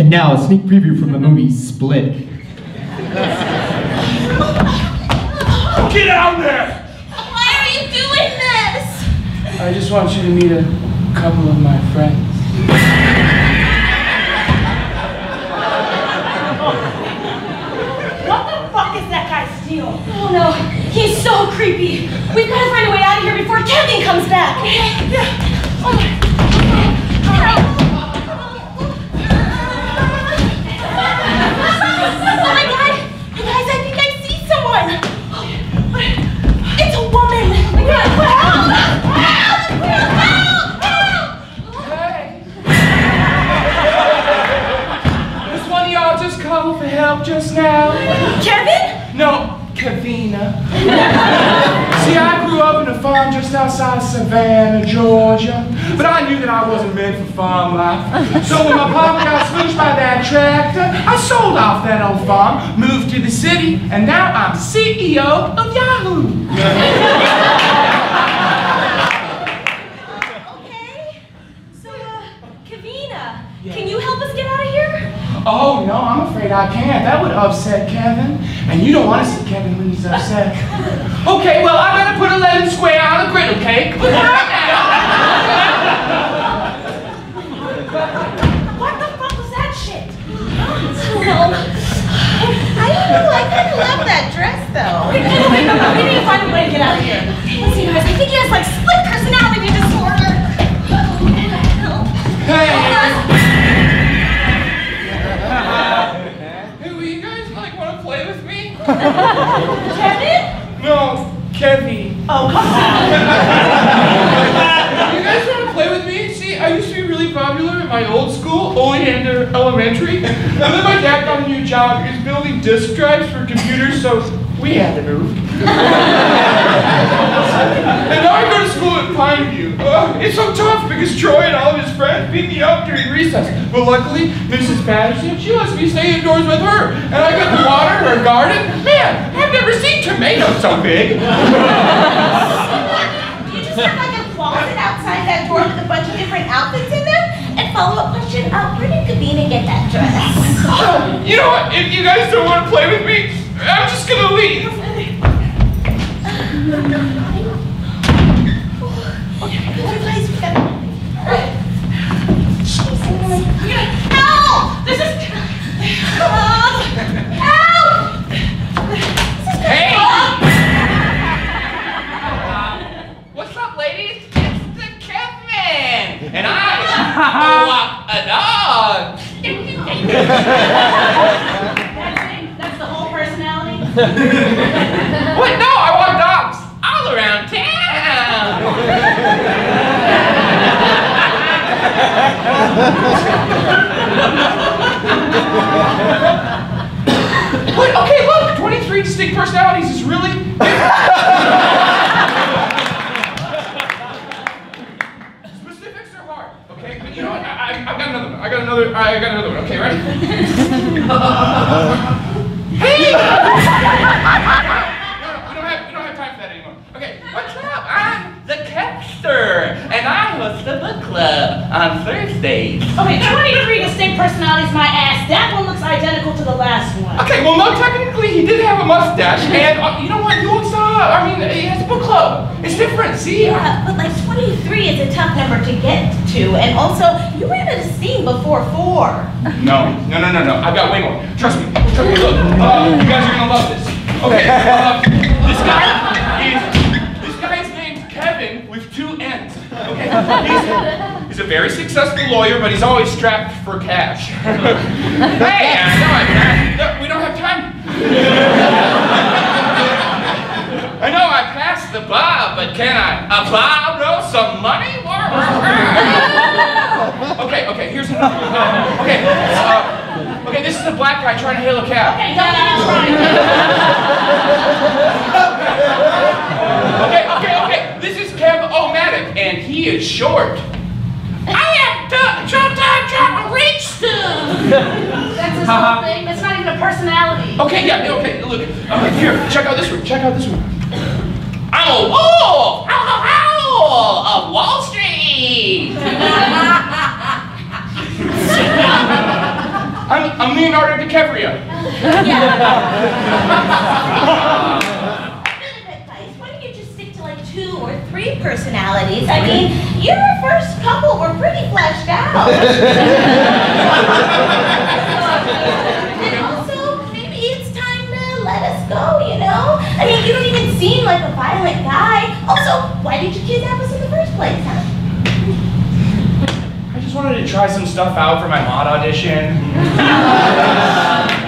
And now, a sneak preview from the movie Split. Get out there! Why are you doing this? I just want you to meet a couple of my friends. What the fuck is that guy steal? Oh no, he's so creepy. We've got to find a way out of here before Kevin comes back. Yeah. Oh my. Oh help just now? Kevin? No, Kavina. See, I grew up in a farm just outside Savannah, Georgia. But I knew that I wasn't meant for farm life. So when my papa got smooshed by that tractor, I sold off that old farm, moved to the city, and now I'm CEO of Yahoo. Kavina, can you help us get out of here? Oh, no, I'm afraid I can't. That would upset Kevin. And you don't want to see Kevin when he's upset. Okay, well, I better going to put 11 square on a griddle And then my dad got a new job. He was building disk drives for computers, so we had to move. and now I go to school at Pineview. Uh, it's so tough because Troy and all of his friends beat me up during recess. But luckily, Mrs. Patterson, she lets me stay indoors with her. And I get to water her garden. Man, I've never seen tomatoes so big. You just have like a closet outside that door with a bunch of different outfits in there? And follow-up question, uh, where did Kavina get that dress? You know what? If you guys don't want to play with me, I'm just gonna leave. Help! This is. Help! Oh! That's the whole personality? What? No, I walk dogs all around town. Wait, okay, look, 23 distinct personalities is really one. I got another. I got another one. Okay, ready? hey! No, no, we don't have. We don't have time for that anymore. Okay, what's up? I'm the Kepster, and I host the book club on Thursdays. Okay, 23 distinct personalities, my ass. That one looks identical to the last one. Okay, well, no, technically he did have a mustache, and uh, you know what? You also, I mean, he has a book club. It's different. See? Yeah, but like 23 is a tough number to get to, and also, you ran out of steam before four. No, no, no, no, no. I've got way more. Trust me. Trust me. Look, uh, you guys are gonna love this. Okay, uh, this guy is this guy's named Kevin with two N's. Okay, he's, he's a very successful lawyer, but he's always strapped for cash. hey, know I. We don't have time. I know I passed the bar, but can I uh, borrow some money? okay, okay, here's another one. Okay, uh, okay, this is a black guy trying to hail a cab. Okay, don't even. Okay, okay, okay, this is Kev Omatic, and he is short. I am trying to reach stuff. That's his whole thing. That's not even a personality. Okay, yeah, okay, look, okay, here, check out this one, check out this one. I'm a wolf! Ow, ow, ow! Of Wall Street! I'm, I'm Leonardo DiCaprio. Bit of. Why don't you just stick to like two or three personalities? I mean, your first couple were pretty fleshed out. us in the first place, huh? I just wanted to try some stuff out for my Maude audition.